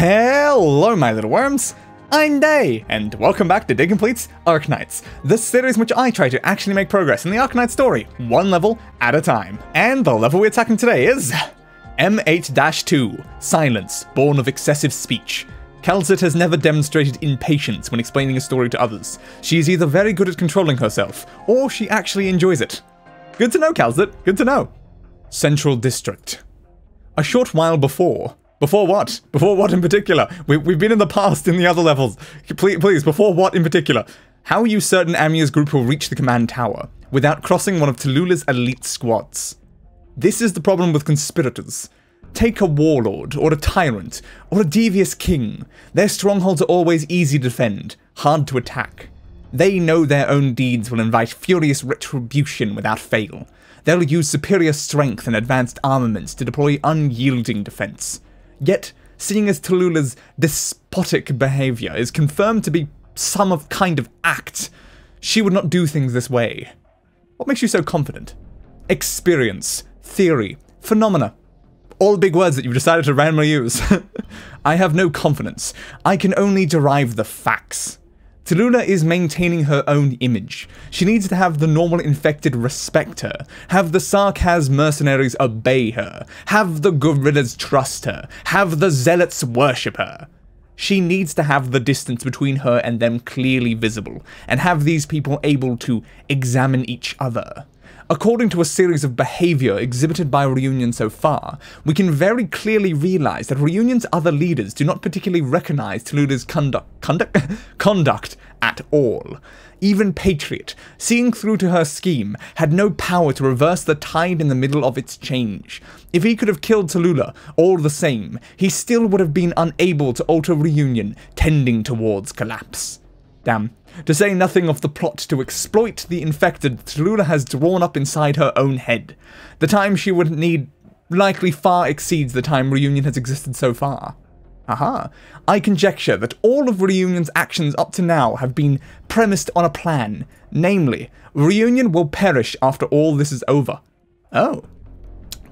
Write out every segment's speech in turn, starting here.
Hello, my little worms! I'm Dei, and welcome back to Dei Complete's Arknights, the series in which I try to actually make progress in the Arknight story, one level at a time. And the level we're attacking today is M8-2, Silence, Born of Excessive Speech. Kal'tsit has never demonstrated impatience when explaining a story to others. She is either very good at controlling herself, or she actually enjoys it. Good to know, Kal'tsit, good to know. Central District. A short while before, before what? Before what in particular? We, we've been in the past in the other levels. Please, please, before what in particular? How are you certain Amiya's group will reach the command tower without crossing one of Talulah's elite squads? This is the problem with conspirators. Take a warlord, or a tyrant, or a devious king. Their strongholds are always easy to defend, hard to attack. They know their own deeds will invite furious retribution without fail. They'll use superior strength and advanced armaments to deploy unyielding defense. Yet, seeing as Talulah's despotic behavior is confirmed to be some of kind of act, she would not do things this way. What makes you so confident? Experience, theory, phenomena. All big words that you've decided to randomly use. I have no confidence. I can only derive the facts. Talulah is maintaining her own image. She needs to have the normal infected respect her, have the Sarkaz mercenaries obey her, have the guerrillas trust her, have the zealots worship her. She needs to have the distance between her and them clearly visible, and have these people able to examine each other. According to a series of behavior exhibited by Reunion so far, we can very clearly realize that Reunion's other leaders do not particularly recognize Talulah's conduct, conduct, conduct at all. Even Patriot, seeing through to her scheme, had no power to reverse the tide in the middle of its change. If he could have killed Talulah, all the same, he still would have been unable to alter Reunion, tending towards collapse. Damn. To say nothing of the plot to exploit the infected Talulah has drawn up inside her own head. The time she would need likely far exceeds the time Reunion has existed so far. Aha. I conjecture that all of Reunion's actions up to now have been premised on a plan. Namely, Reunion will perish after all this is over. Oh.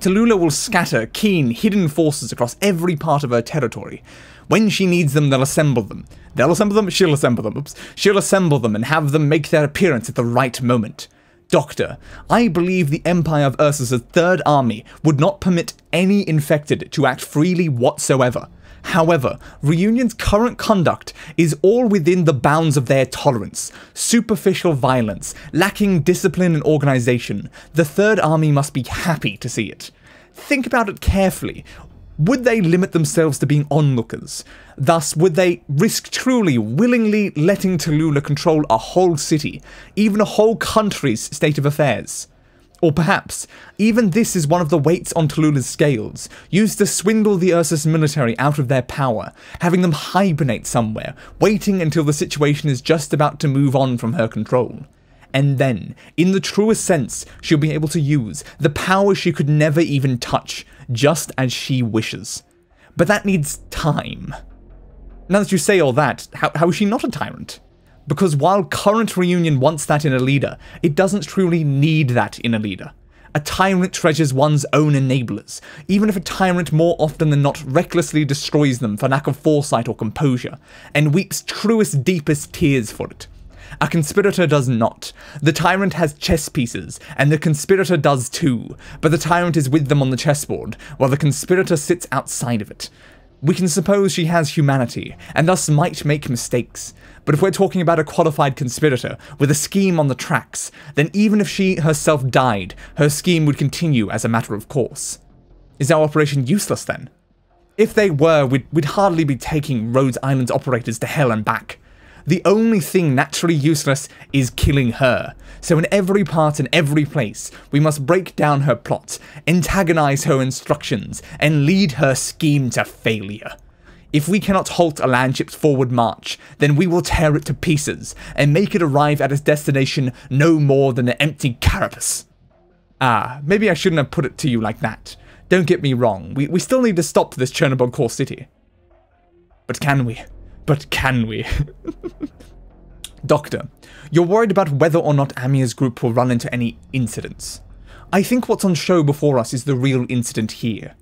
Talulah will scatter keen, hidden forces across every part of her territory. When she needs them, they'll assemble them. They'll assemble them, she'll assemble them, oops. She'll assemble them and have them make their appearance at the right moment. Doctor, I believe the Empire of Ursus' Third Army would not permit any infected to act freely whatsoever. However, Reunion's current conduct is all within the bounds of their tolerance. Superficial violence, lacking discipline and organization. The Third Army must be happy to see it. Think about it carefully. Would they limit themselves to being onlookers? Thus, would they risk truly, willingly letting Talulah control a whole city, even a whole country's state of affairs? Or perhaps, even this is one of the weights on Talulah's scales, used to swindle the Ursus military out of their power, having them hibernate somewhere, waiting until the situation is just about to move on from her control. And then, in the truest sense, she'll be able to use the power she could never even touch, just as she wishes. But that needs time. Now that you say all that, how, how is she not a tyrant? Because while current Reunion wants that in a leader, it doesn't truly need that in a leader. A tyrant treasures one's own enablers, even if a tyrant more often than not recklessly destroys them for lack of foresight or composure, and weeps truest, deepest tears for it. A conspirator does not. The tyrant has chess pieces, and the conspirator does too, but the tyrant is with them on the chessboard, while the conspirator sits outside of it. We can suppose she has humanity, and thus might make mistakes. But if we're talking about a qualified conspirator with a scheme on the tracks, then even if she herself died, her scheme would continue as a matter of course. Is our operation useless then? If they were, we'd, we'd hardly be taking Rhodes Island's operators to hell and back. The only thing naturally useless is killing her. So in every part and every place, we must break down her plot, antagonize her instructions, and lead her scheme to failure. If we cannot halt a landship's forward march, then we will tear it to pieces, and make it arrive at its destination no more than an empty carapace. Ah, maybe I shouldn't have put it to you like that. Don't get me wrong, we, we still need to stop this Chernobog core city. But can we? But can we? Doctor, you're worried about whether or not Amiya's group will run into any incidents. I think what's on show before us is the real incident here.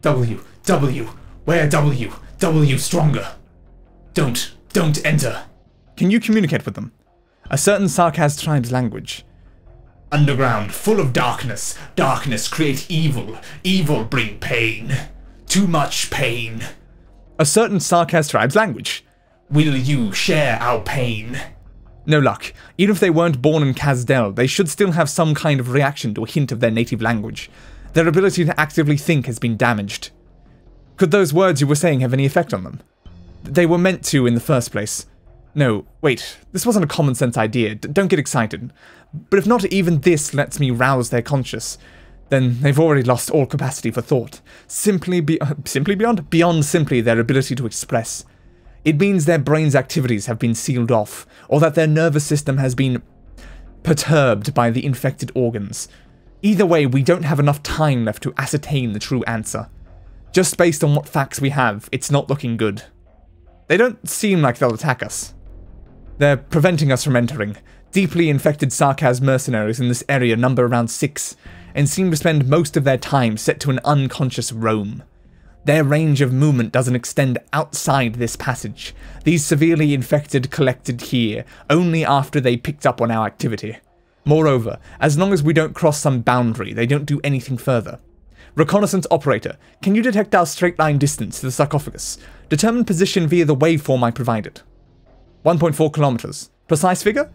W, W, where W, W stronger. Don't, don't enter. Can you communicate with them? A certain Sarkaz tribe's language. Underground, full of darkness. Darkness create evil. Evil bring pain. Too much pain. A certain Sarkaz tribe's language. Will you share our pain? No luck. Even if they weren't born in Kazdel, they should still have some kind of reaction to a hint of their native language. Their ability to actively think has been damaged. Could those words you were saying have any effect on them? They were meant to in the first place. No, wait, this wasn't a common sense idea. D don't get excited. But if not even this lets me rouse their conscience, then they've already lost all capacity for thought. Simply be simply beyond beyond simply their ability to express. It means their brain's activities have been sealed off, or that their nervous system has been perturbed by the infected organs. Either way, we don't have enough time left to ascertain the true answer. Just based on what facts we have, it's not looking good. They don't seem like they'll attack us. They're preventing us from entering. Deeply infected Sarkaz mercenaries in this area number around six, and seem to spend most of their time set to an unconscious roam. Their range of movement doesn't extend outside this passage. These severely infected collected here only after they picked up on our activity. Moreover, as long as we don't cross some boundary, they don't do anything further. Reconnaissance operator, can you detect our straight line distance to the sarcophagus? Determine position via the waveform I provided. 1.4 kilometers. Precise figure?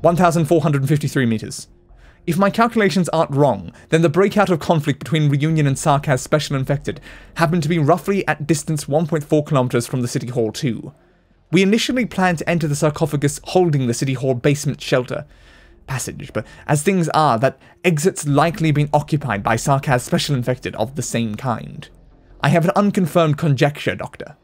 1,453 meters. If my calculations aren't wrong, then the breakout of conflict between Reunion and Sarkaz Special Infected happened to be roughly at distance 1.4 kilometers from the City Hall too. We initially planned to enter the sarcophagus holding the City Hall basement shelter passage, but as things are, that exit's likely been occupied by Sarkaz Special Infected of the same kind. I have an unconfirmed conjecture, Doctor.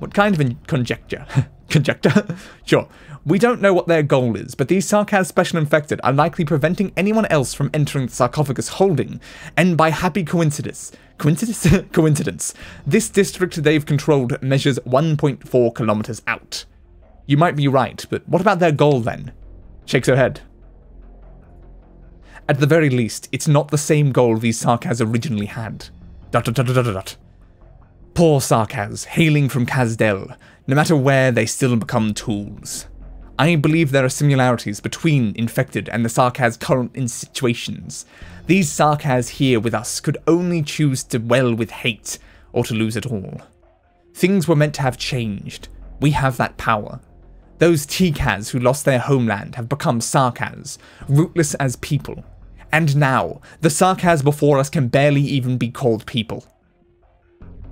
What kind of a conjecture? conjecture? sure. We don't know what their goal is, but these Sarkaz Special Infected are likely preventing anyone else from entering the sarcophagus holding, and by happy coincidence, coincidence? coincidence, this district they've controlled measures 1.4 kilometers out. You might be right, but what about their goal then? Shakes her head. At the very least, it's not the same goal these Sarkaz originally had. Dot dot dot dot dot dot. Poor Sarkaz, hailing from Kazdel, no matter where they still become tools. I believe there are similarities between Infected and the Sarkaz current in situations. These Sarkaz here with us could only choose to dwell with hate, or to lose it all. Things were meant to have changed. We have that power. Those Tikaz who lost their homeland have become Sarkaz, rootless as people. And now, the Sarkaz before us can barely even be called people.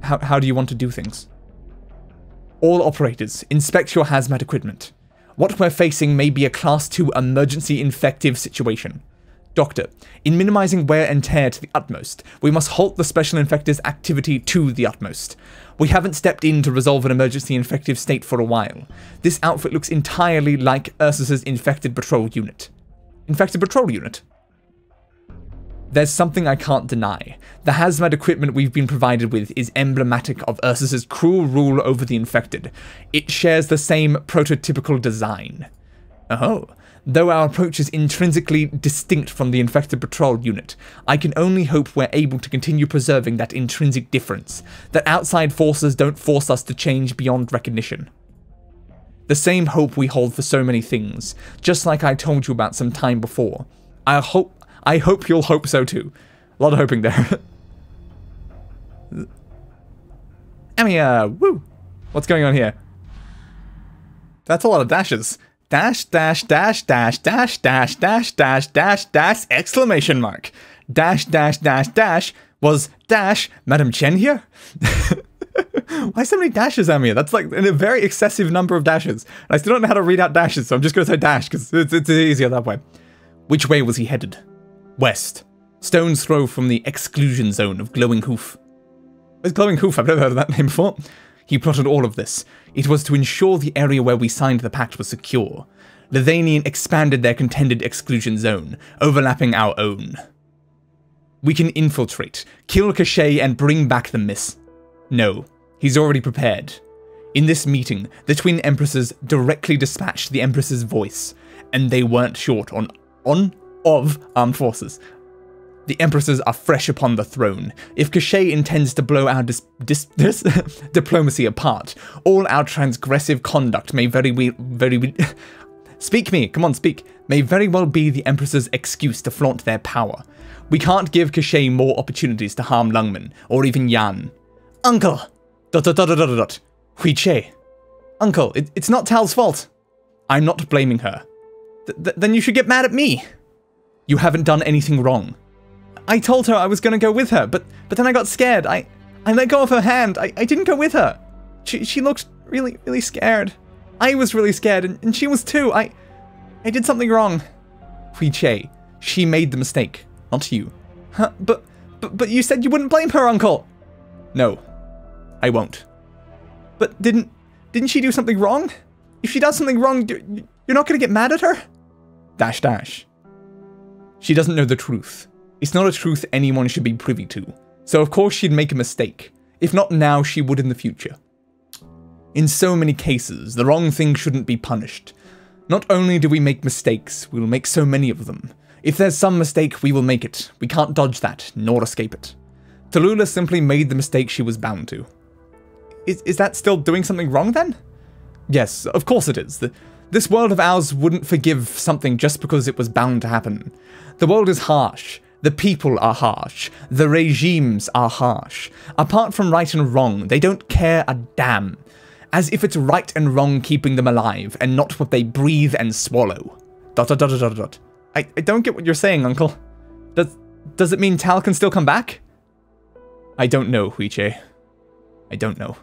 How, how do you want to do things? All operators, inspect your hazmat equipment. What we're facing may be a Class 2 emergency infective situation. Doctor, in minimizing wear and tear to the utmost, we must halt the special infector's activity to the utmost. We haven't stepped in to resolve an emergency infective state for a while. This outfit looks entirely like Ursus's infected patrol unit. Infected patrol unit? There's something I can't deny. The hazmat equipment we've been provided with is emblematic of Ursus's cruel rule over the infected. It shares the same prototypical design. Oh, though our approach is intrinsically distinct from the infected patrol unit, I can only hope we're able to continue preserving that intrinsic difference, that outside forces don't force us to change beyond recognition. The same hope we hold for so many things, just like I told you about some time before. I hope I hope you'll hope so too. A lot of hoping there. Amiya, uh, woo! What's going on here? That's a lot of dashes. Dash, dash, dash, dash, dash, dash, dash, dash, dash, dash, exclamation mark. Dash, dash, dash, dash was dash, Madam Chen here? Why so many dashes, Amiya? That's like a very excessive number of dashes. And I still don't know how to read out dashes, so I'm just going to say dash, because it's, it's easier that way. Which way was he headed? West. Stone's throw from the exclusion zone of Glowing Hoof. Where's Glowing Hoof? I've never heard of that name before. He plotted all of this. It was to ensure the area where we signed the pact was secure. Leithanien expanded their contended exclusion zone, overlapping our own. We can infiltrate, kill Cachet, and bring back the miss. No, he's already prepared. In this meeting, the twin empresses directly dispatched the empress's voice, and they weren't short on on of armed forces. The empresses are fresh upon the throne. If Cachet intends to blow our dis- dis- dis- diplomacy apart, all our transgressive conduct may very we- very we- speak me, come on, speak, may very well be the empress's excuse to flaunt their power. We can't give Cachet more opportunities to harm Lungmen, or even Yan. Uncle! Dot dot dot dot dot. Hui Che. Uncle, it, it's not Tal's fault. I'm not blaming her. Th- th- then you should get mad at me. You haven't done anything wrong. I told her I was gonna go with her, but but then I got scared. I I let go of her hand. I, I didn't go with her. She she looked really, really scared. I was really scared, and, and she was too. I I did something wrong. Hui Che, she made the mistake, not you. Huh, but, but but you said you wouldn't blame her, Uncle. No, I won't. But didn't didn't she do something wrong? If she does something wrong, you're, not gonna get mad at her? Dash dash. She doesn't know the truth. It's not a truth anyone should be privy to. So of course she'd make a mistake. If not now, she would in the future. In so many cases, the wrong thing shouldn't be punished. Not only do we make mistakes, we will make so many of them. If there's some mistake, we will make it. We can't dodge that, nor escape it. Talulah simply made the mistake she was bound to. Is, is that still doing something wrong then? Yes, of course it is. The, this world of ours wouldn't forgive something just because it was bound to happen. The world is harsh. The people are harsh. The regimes are harsh. Apart from right and wrong, they don't care a damn. As if it's right and wrong keeping them alive, and not what they breathe and swallow. Dot dot dot dot dot. I, I don't get what you're saying, Uncle. Does does it mean Tal can still come back? I don't know, Huiche. I don't know.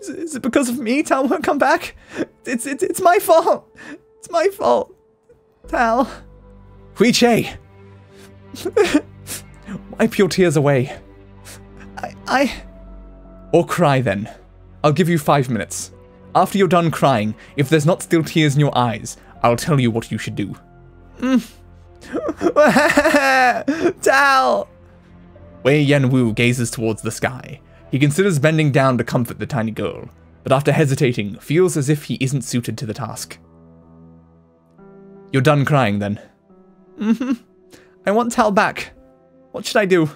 Is, is it because of me Tal won't come back? It's it's it's my fault. It's my fault. Tal. Huiche. Wipe your tears away. I I or cry then. I'll give you five minutes. After you're done crying, if there's not still tears in your eyes, I'll tell you what you should do. Mm. Tal! Wei Yenwu gazes towards the sky. He considers bending down to comfort the tiny girl, but after hesitating, feels as if he isn't suited to the task. You're done crying then. Mm-hmm. I want Tal back. What should I do?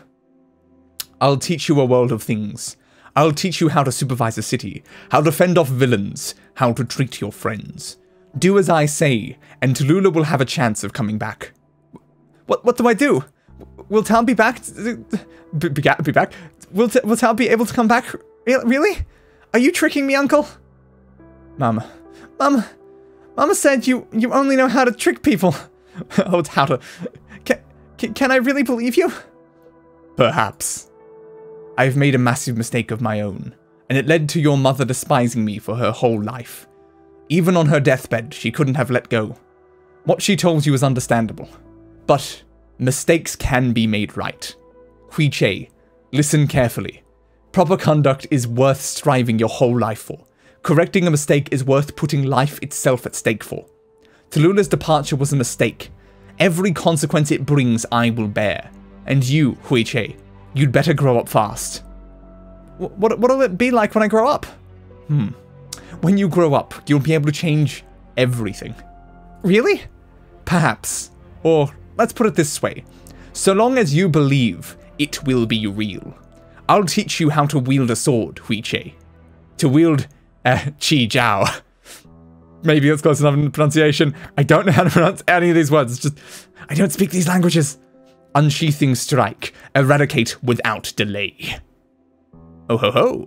I'll teach you a world of things. I'll teach you how to supervise a city, how to fend off villains, how to treat your friends. Do as I say, and Talulah will have a chance of coming back. What what do I do? Will Tal be back? Be, be, be back? Will, T- will Tal be able to come back? Really? Are you tricking me, Uncle? Mama. Mama. Mama said you, you only know how to trick people. oh, how to... Can, can, can I really believe you? Perhaps. I've made a massive mistake of my own, and it led to your mother despising me for her whole life. Even on her deathbed, she couldn't have let go. What she told you is understandable. But mistakes can be made right. Hui Che, listen carefully. Proper conduct is worth striving your whole life for. Correcting a mistake is worth putting life itself at stake for. Talulah's departure was a mistake. Every consequence it brings, I will bear. And you, Hui Che, you'd better grow up fast. What, what, what'll it be like when I grow up? Hmm. When you grow up, you'll be able to change everything. Really? Perhaps. Or let's put it this way. So long as you believe, it will be real. I'll teach you how to wield a sword, Hui Che. To wield uh, Chi Jiao. Maybe that's close enough in pronunciation. I don't know how to pronounce any of these words. Just, I don't speak these languages. Unsheathing strike. Eradicate without delay. Oh ho ho.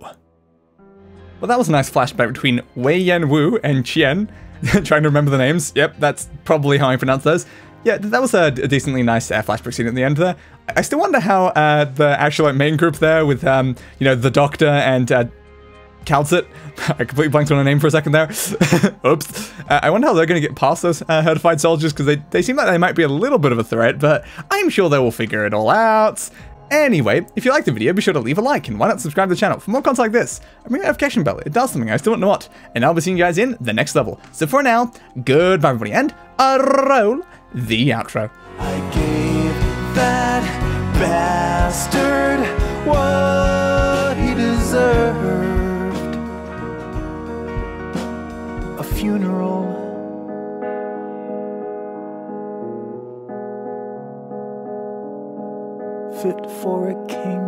Well, that was a nice flashback between Wei Yenwu and Qian. Trying to remember the names. Yep, that's probably how I pronounce those. Yeah, that was a, decently nice uh, flashback scene at the end there. I still wonder how uh, the actual like, main group there with, um, you know, the Doctor and uh, Kal'tsit. I completely blanked on a name for a second there. Oops. Uh, I wonder how they're going to get past those uh, herdified soldiers because they, they seem like they might be a little bit of a threat, but I'm sure they will figure it all out. Anyway, if you liked the video, be sure to leave a like and why not subscribe to the channel for more content like this. And ring the notification bell, it does something, I still don't know what. And I'll be seeing you guys in the next level. So for now, goodbye everybody and a roll the outro. I gave that bastard what he deserved a funeral. Fit for a king.